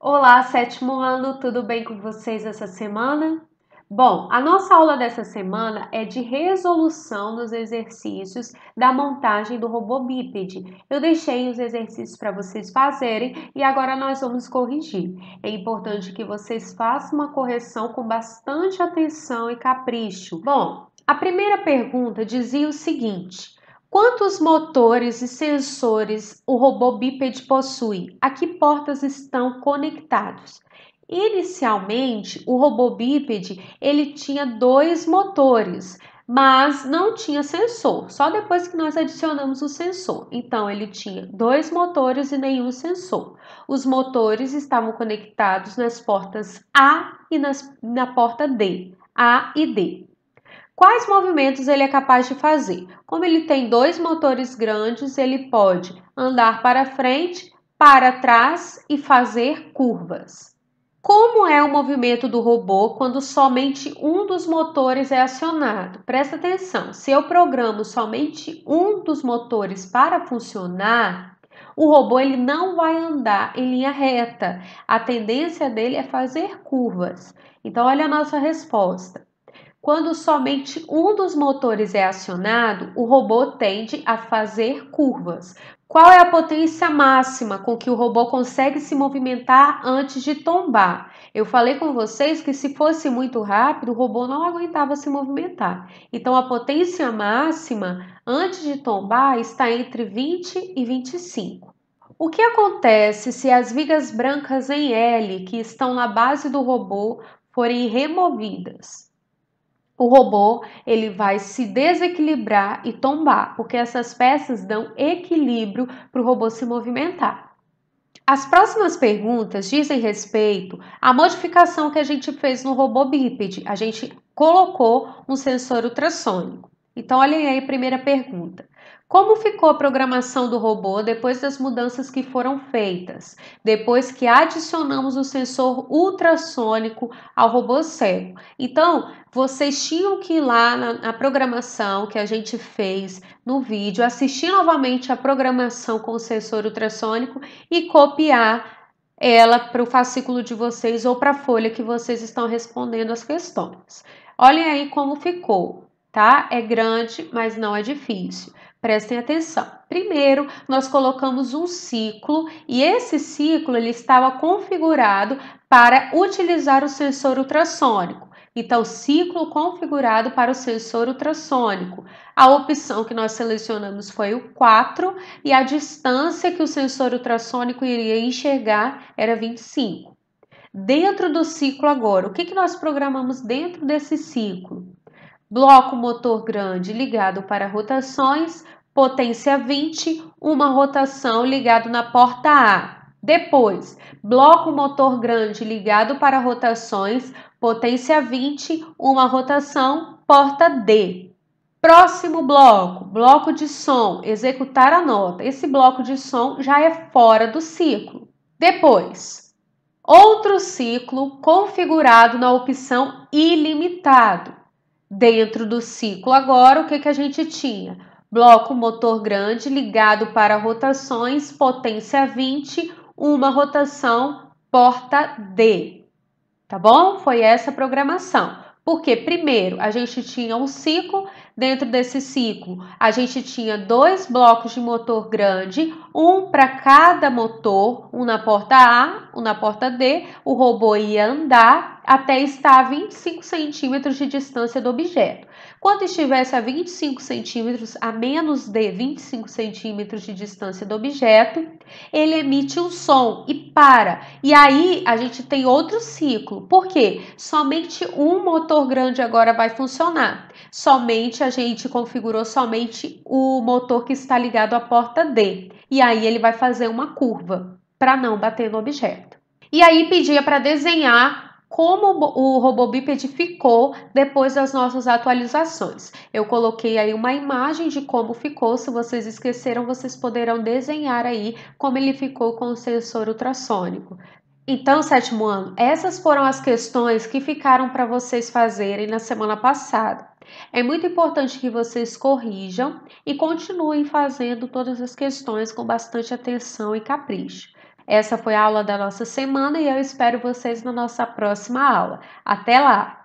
Olá, sétimo ano, tudo bem com vocês essa semana? Bom, a nossa aula dessa semana é de resolução dos exercícios da montagem do robô bípede. Eu deixei os exercícios para vocês fazerem e agora nós vamos corrigir. É importante que vocês façam uma correção com bastante atenção e capricho. Bom, a primeira pergunta dizia o seguinte: Quantos motores e sensores o robô bípede possui? A que portas estão conectados? Inicialmente, o robô bípede ele tinha dois motores, mas não tinha sensor. Só depois que nós adicionamos o sensor. Então, ele tinha dois motores e nenhum sensor. Os motores estavam conectados nas portas A e nas, na porta D, A e D. Quais movimentos ele é capaz de fazer? Como ele tem dois motores grandes, ele pode andar para frente, para trás e fazer curvas. Como é o movimento do robô quando somente um dos motores é acionado? Presta atenção, se eu programo somente um dos motores para funcionar, o robô ele não vai andar em linha reta. A tendência dele é fazer curvas. Então, olha a nossa resposta. Quando somente um dos motores é acionado, o robô tende a fazer curvas. Qual é a potência máxima com que o robô consegue se movimentar antes de tombar? Eu falei com vocês que se fosse muito rápido, o robô não aguentava se movimentar. Então a potência máxima antes de tombar está entre 20 e 25. O que acontece se as vigas brancas em L que estão na base do robô forem removidas? O robô ele vai se desequilibrar e tombar, porque essas peças dão equilíbrio para o robô se movimentar. As próximas perguntas dizem respeito à modificação que a gente fez no robô bípede. A gente colocou um sensor ultrassônico. Então, olhem aí a primeira pergunta. Como ficou a programação do robô depois das mudanças que foram feitas? Depois que adicionamos o sensor ultrassônico ao robô cego. Então, vocês tinham que ir lá na, na programação que a gente fez no vídeo, assistir novamente a programação com o sensor ultrassônico e copiar ela para o fascículo de vocês ou para a folha que vocês estão respondendo as questões. Olhem aí como ficou, tá? É grande, mas não é difícil. Prestem atenção. Primeiro, nós colocamos um ciclo e esse ciclo ele estava configurado para utilizar o sensor ultrassônico. Então, ciclo configurado para o sensor ultrassônico. A opção que nós selecionamos foi o 4 e a distância que o sensor ultrassônico iria enxergar era 25. Dentro do ciclo agora, o que, que nós programamos dentro desse ciclo? bloco motor grande ligado para rotações, potência 20, uma rotação ligado na porta A. Depois, bloco motor grande ligado para rotações, potência 20, uma rotação, porta D. Próximo bloco, bloco de som, executar a nota. Esse bloco de som já é fora do ciclo. Depois, outro ciclo configurado na opção ilimitado. Dentro do ciclo agora, o que, que a gente tinha? Bloco motor grande ligado para rotações, potência 20, uma rotação, porta D. Tá bom? Foi essa a programação. Porque, primeiro, a gente tinha um ciclo, dentro desse ciclo, a gente tinha dois blocos de motor grande, um para cada motor, um na porta A, um na porta D. O robô ia andar até estar a 25 centímetros de distância do objeto. Quando estivesse a 25 centímetros, a menos de 25 centímetros de distância do objeto, ele emite um som e para. E aí a gente tem outro ciclo. Por quê? Somente um motor grande agora vai funcionar. Somente a gente configurou somente o motor que está ligado à porta D. E aí ele vai fazer uma curva para não bater no objeto. E aí pedia para desenhar como o robô bípede ficou depois das nossas atualizações. Eu coloquei aí uma imagem de como ficou, se vocês esqueceram, vocês poderão desenhar aí como ele ficou com o sensor ultrassônico. Então, sétimo ano, essas foram as questões que ficaram para vocês fazerem na semana passada. É muito importante que vocês corrijam e continuem fazendo todas as questões com bastante atenção e capricho. Essa foi a aula da nossa semana e eu espero vocês na nossa próxima aula. Até lá!